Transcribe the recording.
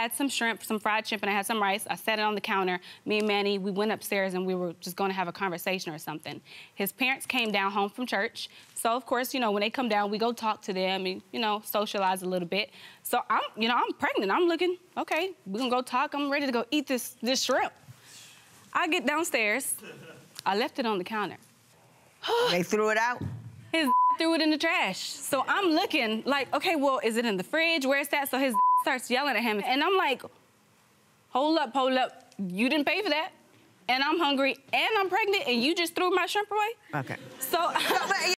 had some shrimp, some fried shrimp, and I had some rice. I set it on the counter. Me and Manny, we went upstairs and we were just going to have a conversation or something. His parents came down home from church. So, of course, you know, when they come down, we go talk to them and, you know, socialize a little bit. So I'm, you know, I'm pregnant. I'm looking, okay, we're gonna go talk. I'm ready to go eat this, this shrimp. I get downstairs. I left it on the counter. they threw it out? His threw it in the trash. So I'm looking like, okay, well, is it in the fridge? Where's that? So his starts yelling at him. And I'm like, hold up, hold up. You didn't pay for that. And I'm hungry and I'm pregnant and you just threw my shrimp away? Okay. So